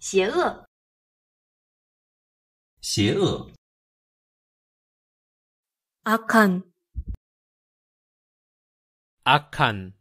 邪恶。邪恶。阿坎。阿坎。